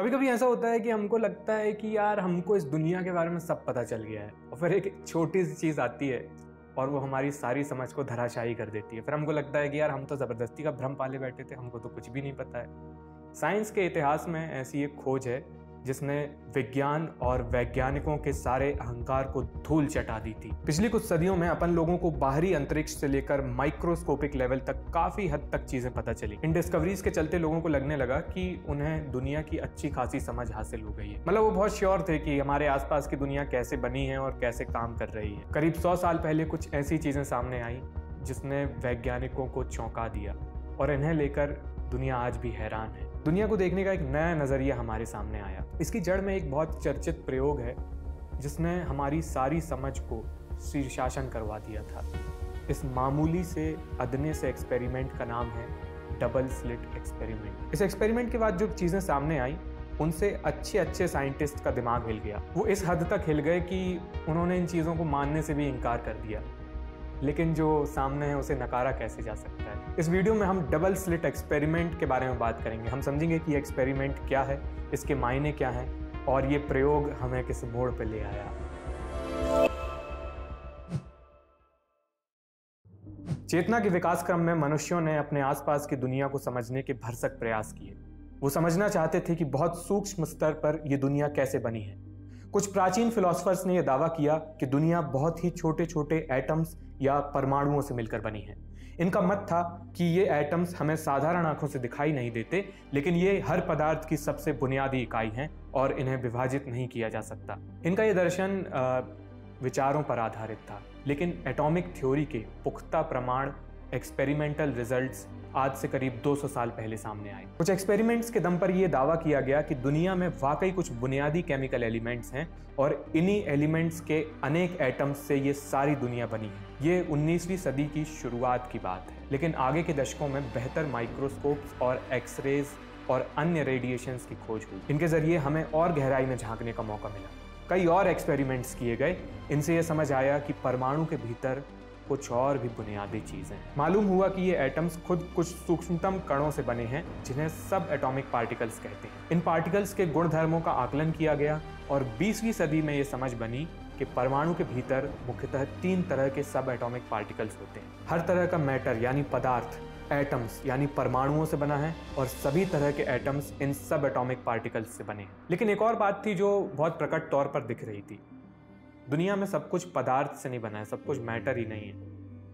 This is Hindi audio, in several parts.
कभी कभी ऐसा होता है कि हमको लगता है कि यार, हमको इस दुनिया के बारे में सब पता चल गया है और फिर एक छोटी सी चीज़ आती है और वो हमारी सारी समझ को धराशायी कर देती है। फिर हमको लगता है कि यार, हम तो ज़बरदस्ती का भ्रम पाले बैठे थे, हमको तो कुछ भी नहीं पता है। साइंस के इतिहास में ऐसी एक खोज है जिसने विज्ञान और वैज्ञानिकों के सारे अहंकार को धूल चटा दी थी। पिछली कुछ सदियों में अपन लोगों को बाहरी अंतरिक्ष से लेकर माइक्रोस्कोपिक लेवल तक काफ़ी हद तक चीज़ें पता चली। इन डिस्कवरीज के चलते लोगों को लगने लगा कि उन्हें दुनिया की अच्छी खासी समझ हासिल हो गई है। मतलब वो बहुत श्योर थे कि हमारे आसपास की दुनिया कैसे बनी है और कैसे काम कर रही है। करीब सौ साल पहले कुछ ऐसी चीज़ें सामने आई, जिसने वैज्ञानिकों को चौंका दिया और इन्हें लेकर दुनिया आज भी हैरान है। दुनिया को देखने का एक नया नज़रिया हमारे सामने आया। इसकी जड़ में एक बहुत चर्चित प्रयोग है, जिसने हमारी सारी समझ को शीर्षासन करवा दिया था। इस मामूली से अदने से एक्सपेरिमेंट का नाम है डबल स्लिट एक्सपेरिमेंट। इस एक्सपेरिमेंट के बाद जो चीज़ें सामने आई, उनसे अच्छे अच्छे साइंटिस्ट का दिमाग हिल गया। वो इस हद तक हिल गए कि उन्होंने इन चीज़ों को मानने से भी इनकार कर दिया। लेकिन जो सामने है, उसे नकारा कैसे जा सकता है? इस वीडियो में हम डबल स्लिट एक्सपेरिमेंट के बारे में बात करेंगे। हम समझेंगे कि एक्सपेरिमेंट क्या है, इसके मायने क्या हैं, और ये प्रयोग हमें किस मोड़ पर ले आया। चेतना के विकास क्रम में मनुष्यों ने अपने आसपास की दुनिया को समझने के भरसक प्रयास किए। वो समझना चाहते थे कि बहुत सूक्ष्म स्तर पर यह दुनिया कैसे बनी है। कुछ प्राचीन फिलोसफर्स ने यह दावा किया कि दुनिया बहुत ही छोटे छोटे एटम्स या परमाणुओं से मिलकर बनी है। इनका मत था कि ये एटम्स हमें साधारण आँखों से दिखाई नहीं देते, लेकिन ये हर पदार्थ की सबसे बुनियादी इकाई हैं और इन्हें विभाजित नहीं किया जा सकता। इनका ये दर्शन विचारों पर आधारित था, लेकिन एटॉमिक थ्योरी के पुख्ता प्रमाण एक्सपेरिमेंटल रिजल्ट्स आज से करीब 200 साल पहले सामने आए। कुछ एक्सपेरिमेंट्स के दम पर यह दावा किया गया कि दुनिया में वाकई कुछ बुनियादी केमिकल एलिमेंट्स हैं और इन्हीं एलिमेंट्स के अनेक एटम्स से ये सारी दुनिया बनी है। ये 19वीं सदी की शुरुआत की बात है। लेकिन आगे के दशकों में बेहतर माइक्रोस्कोप्स और एक्सरेज और अन्य रेडिएशन की खोज हुई। इनके ज़रिए हमें और गहराई में झांकने का मौका मिला। कई और एक्सपेरिमेंट्स किए गए। इनसे यह समझ आया कि परमाणु के भीतर कुछ और भी बुनियादी चीज़ें। मालूम हुआ कि ये एटम्स खुद कुछ सूक्ष्मतम कणों से बने हैं, जिन्हें सब एटॉमिक पार्टिकल्स कहते हैं। इन पार्टिकल्स के गुण धर्मों का आकलन किया गया और 20वीं सदी में ये समझ बनी कि परमाणु के भीतर मुख्यतः तीन तरह के सब एटॉमिक पार्टिकल्स होते हैं। हर तरह का मैटर यानी पदार्थ एटम्स यानी परमाणुओं से बना है और सभी तरह के एटम्स इन सब एटॉमिक पार्टिकल्स से बने हैं। लेकिन एक और बात थी जो बहुत प्रकट तौर पर दिख रही थी। दुनिया में सब कुछ पदार्थ से नहीं बना है, सब कुछ मैटर ही नहीं है।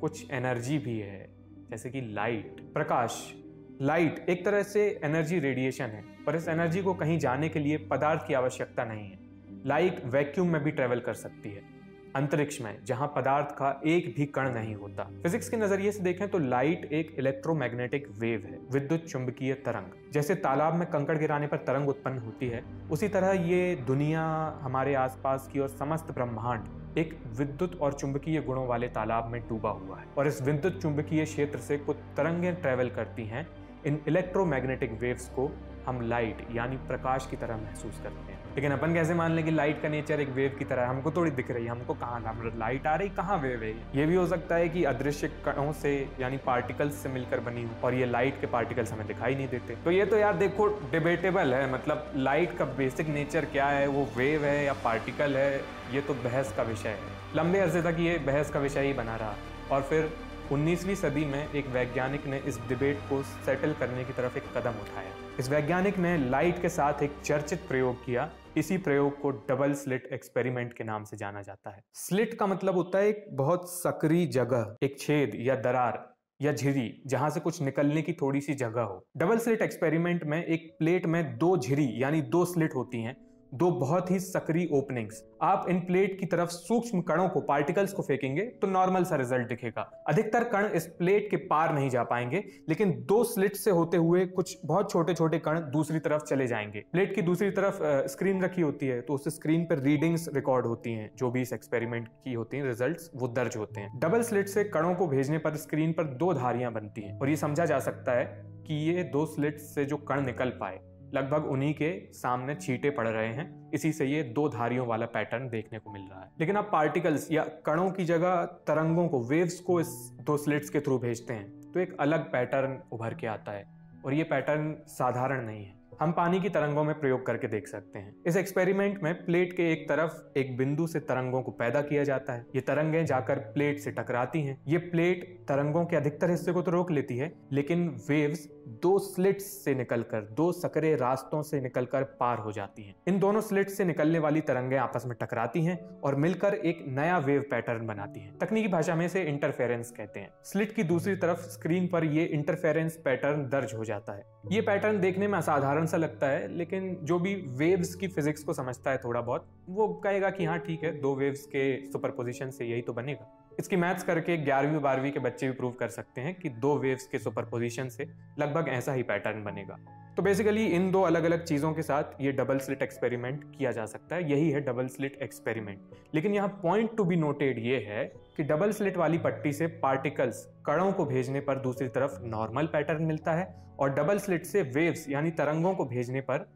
कुछ एनर्जी भी है, जैसे कि लाइट प्रकाश। लाइट एक तरह से एनर्जी रेडिएशन है, पर इस एनर्जी को कहीं जाने के लिए पदार्थ की आवश्यकता नहीं है। लाइट वैक्यूम में भी ट्रेवल कर सकती है। अंतरिक्ष में, जहाँ पदार्थ का एक भी कण नहीं होता। फिजिक्स के नज़रिए से देखें तो लाइट एक इलेक्ट्रोमैग्नेटिक वेव है, विद्युत चुंबकीय तरंग। जैसे तालाब में कंकड़ गिराने पर तरंग उत्पन्न होती है, उसी तरह ये दुनिया हमारे आसपास की और समस्त ब्रह्मांड एक विद्युत और चुंबकीय गुणों वाले तालाब में डूबा हुआ है। और इस विद्युत चुंबकीय क्षेत्र से कुछ तरंगें ट्रेवल करती हैं, इन इलेक्ट्रोमैग्नेटिक वेव्स को हम लाइट यानी प्रकाश की तरह महसूस करते हैं। लेकिन अपन कैसे मान लें कि लाइट का नेचर एक वेव की तरह है? हमको थोड़ी दिख रही है। हमको कहाँ लाइट आ रही? कहाँ वेव है ये? भी हो सकता है कि अदृश्य कणों से, यानी पार्टिकल्स से मिलकर बनी हो और ये लाइट के पार्टिकल्स हमें दिखाई नहीं देते। तो ये तो यार देखो डिबेटेबल है। मतलब लाइट का बेसिक नेचर क्या है? वो वेव है या पार्टिकल है? ये तो बहस का विषय है। लंबे अरसे तक ये बहस का विषय ही बना रहा। और फिर 19वीं सदी में एक वैज्ञानिक ने इस डिबेट को सेटल करने की तरफ़ एक कदम उठाया। इस वैज्ञानिक ने लाइट के साथ एक चर्चित प्रयोग किया। इसी प्रयोग को डबल स्लिट एक्सपेरिमेंट के नाम से जाना जाता है। स्लिट का मतलब होता है एक बहुत सक्रिय जगह, एक छेद या दरार या झिरी, जहाँ से कुछ निकलने की थोड़ी सी जगह हो। डबल स्लिट एक्सपेरिमेंट में एक प्लेट में दो झिरी, यानी दो स्लिट होती हैं दो बहुत ही सक्रिय ओपनिंग्स आप इन प्लेट की तरफ़ सूक्ष्म कणों को पार्टिकल्स को फेंकेंगे तो नॉर्मल सा रिज़ल्ट दिखेगा। अधिकतर कण इस प्लेट के पार नहीं जा पाएँगे, लेकिन दो स्लिट से होते हुए कुछ बहुत छोटे छोटे कण दूसरी तरफ़ चले जाएँगे। प्लेट की दूसरी तरफ़ स्क्रीन रखी होती है तो उस स्क्रीन पर रीडिंग्स रिकॉर्ड होती हैं, जो भी इस एक्सपेरिमेंट की होती है रिज़ल्ट वो दर्ज होते हैं। डबल स्लिट से कणों को भेजने पर स्क्रीन पर दो धारियाँ बनती हैं, और ये समझा जा सकता है कि ये दो स्लिट से जो कण निकल पाए लगभग उन्हीं के सामने छींटे पड़ रहे हैं। इसी से ये दो धारियों वाला पैटर्न देखने को मिल रहा है। लेकिन आप पार्टिकल्स या कणों की जगह तरंगों को वेव्स को इस दो स्लिट्स के थ्रू भेजते हैं तो एक अलग पैटर्न उभर के आता है और ये पैटर्न साधारण नहीं है। हम पानी की तरंगों में प्रयोग करके देख सकते हैं। इस एक्सपेरिमेंट में प्लेट के एक तरफ़ एक बिंदु से तरंगों को पैदा किया जाता है। ये तरंगें जाकर प्लेट से टकराती हैं। ये प्लेट तरंगों के अधिकतर हिस्से को तो रोक लेती है, लेकिन वेव्स दो स्लिट्स से निकलकर, दो सकरे रास्तों से निकलकर पार हो जाती हैं। इन दोनों स्लिट्स से निकलने वाली तरंगें आपस में टकराती हैं और मिलकर एक नया वेव पैटर्न बनाती हैं। तकनीकी भाषा में इसे इंटरफेरेंस कहते हैं। स्लिट की दूसरी तरफ़ स्क्रीन पर ये इंटरफेरेंस पैटर्न दर्ज हो जाता है। ये पैटर्न देखने में असाधारण सा लगता है, लेकिन जो भी वेव्स की फिजिक्स को समझता है थोड़ा बहुत, वो कहेगा कि हाँ ठीक है, दो वेव्स के सुपरपोजिशन से यही तो बनेगा। इसकी मैथ्स करके ग्यारहवीं, बारहवीं के बच्चे भी प्रूव कर सकते हैं कि दो वेव्स के सुपरपोजिशन से लगभग ऐसा ही पैटर्न बनेगा। तो बेसिकली इन दो अलग अलग चीज़ों के साथ ये डबल स्लिट एक्सपेरिमेंट किया जा सकता है। यही है डबल स्लिट एक्सपेरिमेंट लेकिन यहाँ पॉइंट टू बी नोटेड ये है कि डबल स्लिट वाली पट्टी से पार्टिकल्स कणों को भेजने पर दूसरी तरफ़ नॉर्मल पैटर्न मिलता है और डबल स्लिट से वेव्स यानी तरंगों को भेजने पर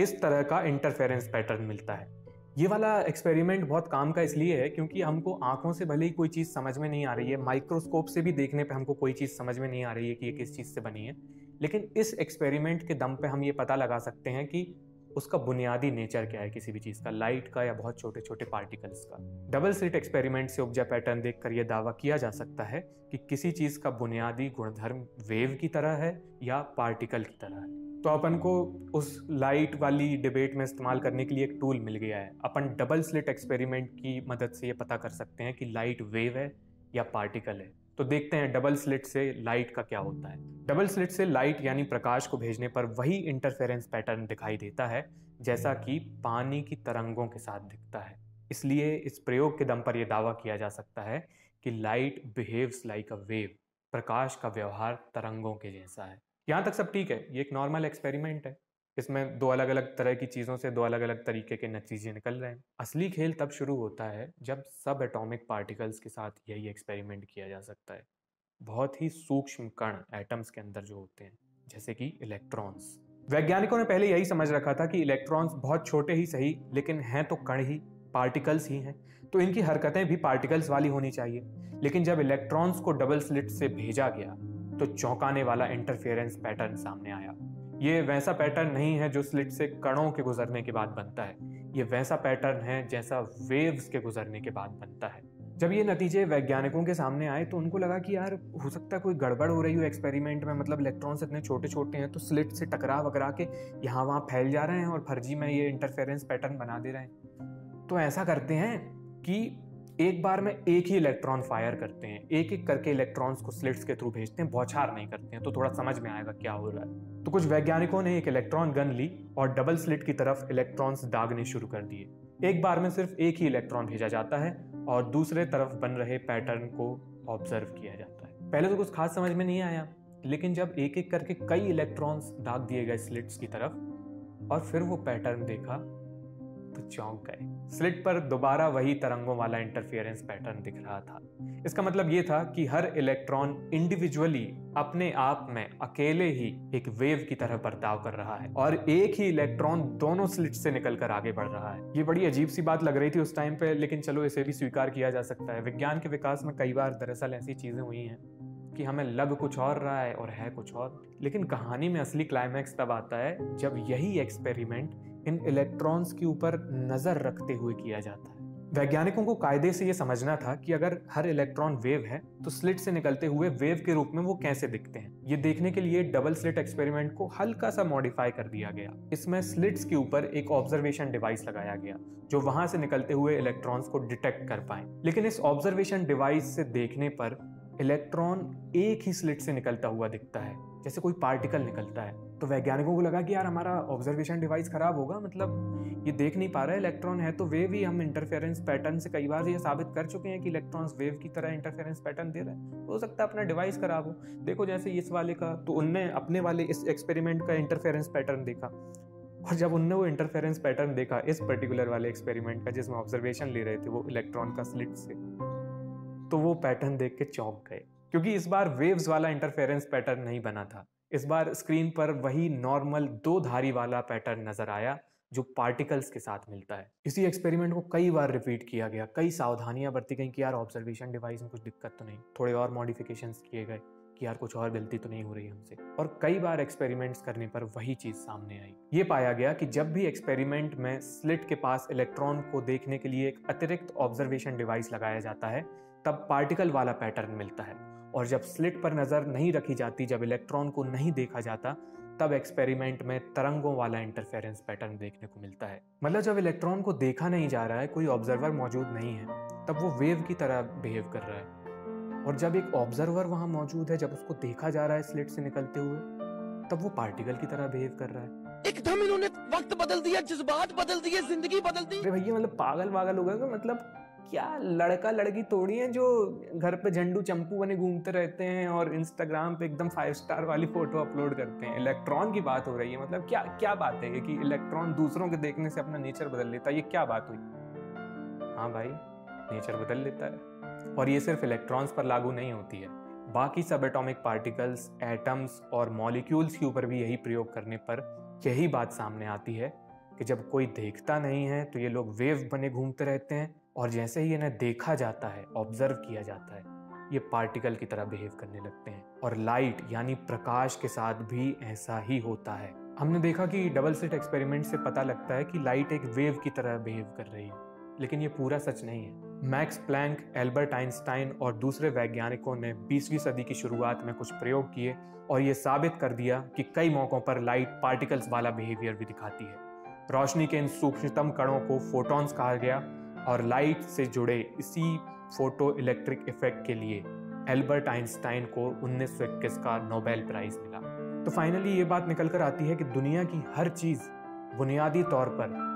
इस तरह का इंटरफेरेंस पैटर्न मिलता है। ये वाला एक्सपेरिमेंट बहुत काम का इसलिए है क्योंकि हमको आँखों से भले ही कोई चीज़ समझ में नहीं आ रही है माइक्रोस्कोप से भी देखने पे हमको कोई चीज़ समझ में नहीं आ रही है कि ये किस चीज़ से बनी है। लेकिन इस एक्सपेरिमेंट के दम पे हम ये पता लगा सकते हैं कि उसका बुनियादी नेचर क्या है किसी भी चीज़ का लाइट का या बहुत छोटे छोटे पार्टिकल्स का। डबल स्लिट एक्सपेरिमेंट से उपजा पैटर्न देखकर यह दावा किया जा सकता है कि किसी चीज़ का बुनियादी गुणधर्म वेव की तरह है या पार्टिकल की तरह है। तो अपन को उस लाइट वाली डिबेट में इस्तेमाल करने के लिए एक टूल मिल गया है। अपन डबल स्लिट एक्सपेरिमेंट की मदद से ये पता कर सकते हैं कि लाइट वेव है या पार्टिकल है। तो देखते हैं डबल स्लिट से लाइट का क्या होता है। डबल स्लिट से लाइट यानी प्रकाश को भेजने पर वही इंटरफेरेंस पैटर्न दिखाई देता है, जैसा कि पानी की तरंगों के साथ दिखता है। इसलिए इस प्रयोग के दम पर यह दावा किया जा सकता है कि light behaves like a wave प्रकाश का व्यवहार तरंगों के जैसा है। यहाँ तक सब ठीक है, ये एक नॉर्मल एक्सपेरिमेंट है। इसमें दो अलग अलग तरह की चीज़ों से दो अलग अलग तरीके के नतीजे निकल रहे हैं। असली खेल तब शुरू होता है जब सब एटॉमिक पार्टिकल्स के साथ यही एक्सपेरिमेंट किया जा सकता है। बहुत ही सूक्ष्म कण एटम्स के अंदर जो होते हैं, जैसे कि इलेक्ट्रॉन्स वैज्ञानिकों ने पहले यही समझ रखा था कि इलेक्ट्रॉन्स बहुत छोटे ही सही, लेकिन हैं तो कण ही पार्टिकल्स ही हैं। तो इनकी हरकतें भी पार्टिकल्स वाली होनी चाहिए। लेकिन जब इलेक्ट्रॉन्स को डबल स्लिट से भेजा गया तो चौंकाने वाला इंटरफेरेंस पैटर्न सामने आया। ये वैसा पैटर्न नहीं है जो स्लिट से कणों के गुजरने के बाद बनता है। ये वैसा पैटर्न है जैसा वेव्स के गुजरने के बाद बनता है। जब ये नतीजे वैज्ञानिकों के सामने आए तो उनको लगा कि यार, हो सकता है कोई गड़बड़ हो रही हो एक्सपेरिमेंट में मतलब इलेक्ट्रॉन्स इतने छोटे छोटे हैं तो स्लिट से टकरा वकरा के यहाँ वहाँ फैल जा रहे हैं और फर्जी में ये इंटरफेरेंस पैटर्न बना दे रहे हैं। तो ऐसा करते हैं कि एक बार में एक ही इलेक्ट्रॉन फायर करते हैं, एक एक करके इलेक्ट्रॉन्स को स्लिट्स के थ्रू भेजते हैं, बौछार नहीं करते हैं तो थोड़ा समझ में आएगा क्या हो रहा है। तो कुछ वैज्ञानिकों ने एक इलेक्ट्रॉन गन ली और डबल स्लिट की तरफ़ इलेक्ट्रॉन्स दागने शुरू कर दिए। एक बार में सिर्फ़ एक ही इलेक्ट्रॉन भेजा जाता है और दूसरे तरफ़ बन रहे पैटर्न को ऑब्ज़र्व किया जाता है। पहले तो कुछ खास समझ में नहीं आया, लेकिन जब एक एक करके कई इलेक्ट्रॉन्स दाग दिए गए स्लिट्स की तरफ़ और फिर वो पैटर्न देखा तो चौंक गए। स्लिट पर दोबारा वही तरंगों वाला इंटरफियरेंस पैटर्न दिख रहा था। इसका मतलब ये था कि हर इलेक्ट्रॉन इंडिविजुअली अपने आप में अकेले ही एक वेव की तरह बर्ताव कर रहा है और एक ही इलेक्ट्रॉन दोनों स्लिट से निकलकर आगे बढ़ रहा है। ये बड़ी अजीब सी बात लग रही थी उस टाइम पे, लेकिन चलो इसे भी स्वीकार किया जा सकता है। विज्ञान के विकास में कई बार दरअसल ऐसी चीज़ें हुई हैं कि हमें लग कुछ और रहा है और है कुछ और। लेकिन कहानी में असली क्लाइमैक्स तब आता है जब यही एक्सपेरिमेंट इन इलेक्ट्रॉन्स के ऊपर नज़र रखते हुए किया जाता है। वैज्ञानिकों को कायदे से यह समझना था कि अगर हर इलेक्ट्रॉन वेव है तो स्लिट से निकलते हुए वेव के रूप में वो कैसे दिखते हैं। ये देखने के लिए डबल स्लिट एक्सपेरिमेंट को हल्का सा मॉडिफाई कर दिया गया। इसमें स्लिट्स के ऊपर एक ऑब्जर्वेशन डिवाइस लगाया गया, जो वहाँ से निकलते हुए इलेक्ट्रॉन्स को डिटेक्ट कर पाए। लेकिन इस ऑब्जर्वेशन डिवाइस से देखने पर इलेक्ट्रॉन एक ही स्लिट से निकलता हुआ दिखता है, जैसे कोई पार्टिकल निकलता है। तो वैज्ञानिकों को लगा कि यार हमारा ऑब्जर्वेशन डिवाइस खराब होगा मतलब ये देख नहीं पा रहा है इलेक्ट्रॉन है तो वेव ही हम इंटरफेरेंस पैटर्न से कई बार ये साबित कर चुके हैं कि इलेक्ट्रॉन्स वेव की तरह इंटरफेरेंस पैटर्न दे रहे हैं। हो सकता है अपना डिवाइस खराब हो। देखो जैसे इस वाले का तो उनने अपने वाले इस एक्सपेरिमेंट का इंटरफेरेंस पैटर्न देखा। और जब उनने वो इंटरफेरेंस पैटर्न देखा, इस पर्टिकुलर वाले एक्सपेरिमेंट का जिसमें ऑब्जर्वेशन ले रहे थे, वो इलेक्ट्रॉन का स्लिट से तो वो पैटर्न देख के चौंक गए। क्योंकि इस बार वेव्स वाला इंटरफेरेंस पैटर्न नहीं बना था। इस बार स्क्रीन पर वही नॉर्मल दो धारी वाला पैटर्न नज़र आया, जो पार्टिकल्स के साथ मिलता है। इसी एक्सपेरिमेंट को कई बार रिपीट किया गया। कई सावधानियाँ बरती गई कि यार ऑब्जर्वेशन डिवाइस में कुछ दिक्कत तो नहीं। थोड़े और मॉडिफिकेशन किए गए कि यार, कुछ और गलती तो नहीं हो रही हमसे। और कई बार एक्सपेरिमेंट्स करने पर वही चीज़ सामने आई। ये पाया गया कि जब भी एक्सपेरिमेंट में स्लिट के पास इलेक्ट्रॉन को देखने के लिए एक अतिरिक्त ऑब्जर्वेशन डिवाइस लगाया जाता है, तब पार्टिकल वाला पैटर्न मिलता है। और जब स्लिट पर नज़र नहीं रखी जाती जब इलेक्ट्रॉन को नहीं देखा जाता तब एक्सपेरिमेंट में तरंगों वाला इंटरफेरेंस पैटर्न देखने को मिलता है। मतलब जब इलेक्ट्रॉन को देखा नहीं जा रहा है कोई ऑब्जर्वर मौजूद नहीं है तब वो वेव की तरह बिहेव कर रहा है। और जब एक ऑब्जर्वर वहाँ मौजूद है जब उसको देखा जा रहा है स्लिट से निकलते हुए तब वो पार्टिकल की तरह बिहेव कर रहा है। एकदम इन्होंने वक्त बदल दिया जज्बात बदल दिए ज़िंदगी बदल दी। भैया मतलब पागल वागल हो गए मतलब क्या लड़का लड़की तोड़ी है जो घर पे झंडू चंपू बने घूमते रहते हैं और इंस्टाग्राम पे एकदम फाइव स्टार वाली फ़ोटो अपलोड करते हैं। इलेक्ट्रॉन की बात हो रही है मतलब क्या क्या बात है कि इलेक्ट्रॉन दूसरों के देखने से अपना नेचर बदल लेता है? ये क्या बात हुई? हाँ भाई नेचर बदल लेता है। और ये सिर्फ़ इलेक्ट्रॉन्स पर लागू नहीं होती है। बाकी सब एटॉमिक पार्टिकल्स एटम्स और मॉलिक्यूल्स के ऊपर भी यही प्रयोग करने पर यही बात सामने आती है कि जब कोई देखता नहीं है तो ये लोग वेव बने घूमते रहते हैं। और जैसे ही इन्हें देखा जाता है ऑब्ज़र्व किया जाता है, ये पार्टिकल की तरह बिहेव करने लगते हैं। और लाइट यानी प्रकाश के साथ भी ऐसा ही होता है। हमने देखा कि डबल सेट एक्सपेरिमेंट से पता लगता है कि लाइट एक वेव की तरह बिहेव कर रही है। लेकिन ये पूरा सच नहीं है। मैक्स प्लैंक एल्बर्ट आइंस्टाइन और दूसरे वैज्ञानिकों ने 20वीं सदी की शुरुआत में कुछ प्रयोग किए और ये साबित कर दिया कि कई मौकों पर लाइट पार्टिकल्स वाला बिहेवियर भी दिखाती है। रोशनी के इन सूक्ष्मतम कणों को फोटॉन्स कहा गया और लाइट से जुड़े इसी फ़ोटो इलेक्ट्रिक इफ़ेक्ट के लिए एल्बर्ट आइंस्टाइन को 1921 का नोबेल प्राइज मिला। तो फाइनली ये बात निकल कर आती है कि दुनिया की हर चीज़ बुनियादी तौर पर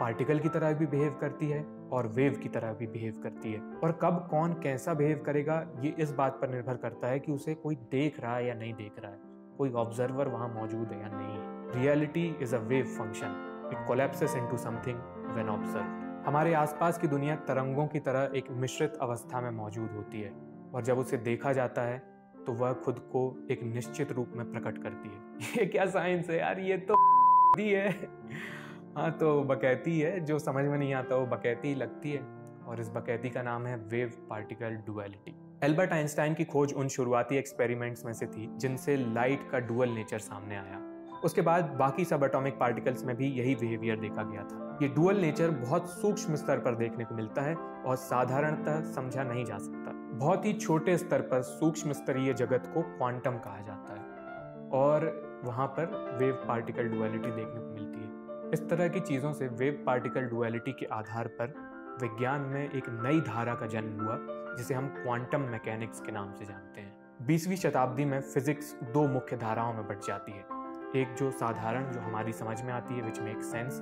पार्टिकल की तरह भी बिहेव करती है और वेव की तरह भी बिहेव करती है। और कब कौन कैसा बिहेव करेगा, ये इस बात पर निर्भर करता है कि उसे कोई देख रहा है या नहीं देख रहा है। कोई ऑब्जर्वर वहाँ मौजूद है या नहीं। Reality is a wave function it collapses into something when observed हमारे आसपास की दुनिया तरंगों की तरह एक मिश्रित अवस्था में मौजूद होती है और जब उसे देखा जाता है तो वह खुद को एक निश्चित रूप में प्रकट करती है। ये क्या साइंस है यार? ये तो है। हाँ तो बकैती है। जो समझ में नहीं आता, वो बकैती लगती है। और इस बकैती का नाम है wave particle duality. Albert Einstein की खोज उन शुरुआती एक्सपेरिमेंट्स में से थी, जिनसे लाइट का डुअल नेचर सामने आया। उसके बाद बाकी सब एटॉमिक पार्टिकल्स में भी यही बिहेवियर देखा गया था। ये डुअल नेचर बहुत सूक्ष्म स्तर पर देखने को मिलता है और साधारणतः समझा नहीं जा सकता। बहुत ही छोटे स्तर पर सूक्ष्म स्तरीय जगत को क्वांटम कहा जाता है और वहाँ पर वेव पार्टिकल डुअलिटी देखने को मिलती है। इस तरह की चीज़ों से वेव पार्टिकल डुअलिटी के आधार पर विज्ञान में एक नई धारा का जन्म हुआ, जिसे हम क्वांटम मैकेनिक्स के नाम से जानते हैं। बीसवीं शताब्दी में फिजिक्स दो मुख्य धाराओं में बढ़ जाती है। एक जो साधारण जो हमारी समझ में आती है विच मेक सेंस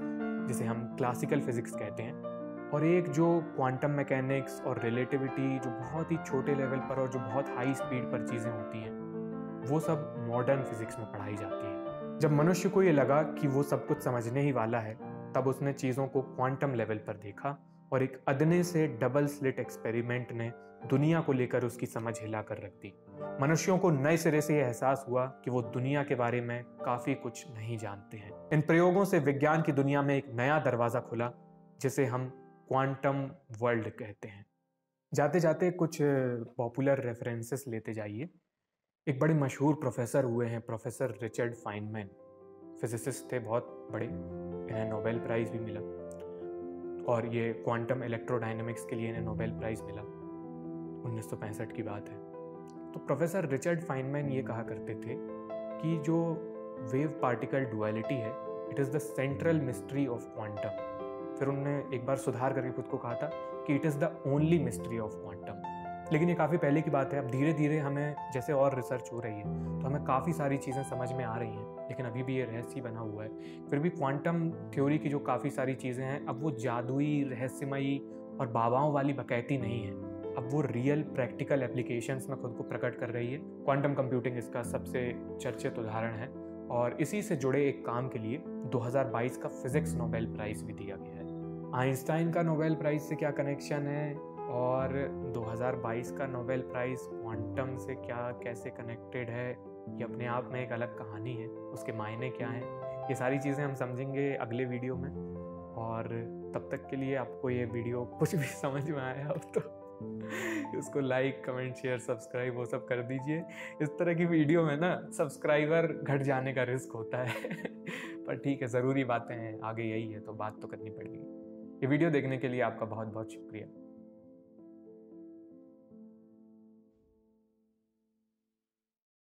जिसे हम क्लासिकल फिजिक्स कहते हैं, और एक जो क्वांटम मैकेनिक्स और रिलेटिविटी जो बहुत ही छोटे लेवल पर और जो बहुत हाई स्पीड पर चीज़ें होती हैं, वो सब मॉडर्न फिजिक्स में पढ़ाई जाती है। जब मनुष्य को ये लगा कि वो सब कुछ समझने ही वाला है, तब उसने चीज़ों को क्वांटम लेवल पर देखा और एक अदने से डबल स्लिट एक्सपेरिमेंट ने दुनिया को लेकर उसकी समझ हिला कर रख दी। मनुष्यों को नए सिरे से यह एहसास हुआ कि वो दुनिया के बारे में काफ़ी कुछ नहीं जानते हैं। इन प्रयोगों से विज्ञान की दुनिया में एक नया दरवाज़ा खुला, जिसे हम क्वांटम वर्ल्ड कहते हैं। जाते जाते कुछ पॉपुलर रेफरेंसेस लेते जाइए। एक बड़े मशहूर प्रोफेसर हुए हैं प्रोफेसर रिचर्ड फाइनमैन फिजिसिस्ट थे बहुत बड़े। इन्हें नोबेल प्राइज़ भी मिला। और ये क्वांटम इलेक्ट्रोडायनेमिक्स के लिए इन्हें नोबेल प्राइज़ मिला। उन्नीस सौ पैंसठ की बात है। तो प्रोफेसर रिचर्ड फाइनमैन ये कहा करते थे कि जो वेव पार्टिकल डुअलिटी है it is the central mystery of quantum फिर उनने एक बार सुधार करके खुद को कहा था कि it is the only mystery of quantum लेकिन ये काफ़ी पहले की बात है, अब धीरे धीरे हमें जैसे और रिसर्च हो रही है तो हमें काफ़ी सारी चीज़ें समझ में आ रही हैं। लेकिन अभी भी ये रहस्य बना हुआ है। फिर भी क्वांटम थ्योरी की जो काफ़ी सारी चीज़ें हैं, अब वो जादुई, रहस्यमयी और बाबाओं वाली बकैती नहीं है। अब वो रियल प्रैक्टिकल एप्लीकेशंस में खुद को प्रकट कर रही है। क्वांटम कंप्यूटिंग इसका सबसे चर्चित उदाहरण है और इसी से जुड़े एक काम के लिए 2022 का फिजिक्स नोबेल प्राइज़ भी दिया गया है। आइंस्टाइन का नोबेल प्राइज़ से क्या कनेक्शन है और 2022 का नोबेल प्राइज़ क्वांटम से क्या, कैसे कनेक्टेड है? ये अपने आप में एक अलग कहानी है, उसके मायने क्या हैं, ये सारी चीज़ें हम समझेंगे अगले वीडियो में। और तब तक के लिए आपको ये वीडियो कुछ भी समझ में आया हो तो उसको लाइक कमेंट शेयर सब्सक्राइब वो सब कर दीजिए। इस तरह की वीडियो में ना सब्सक्राइबर घट जाने का रिस्क होता है। पर ठीक है, ज़रूरी बातें हैं, आगे यही है तो बात तो करनी पड़ेगी। ये वीडियो देखने के लिए आपका बहुत बहुत शुक्रिया।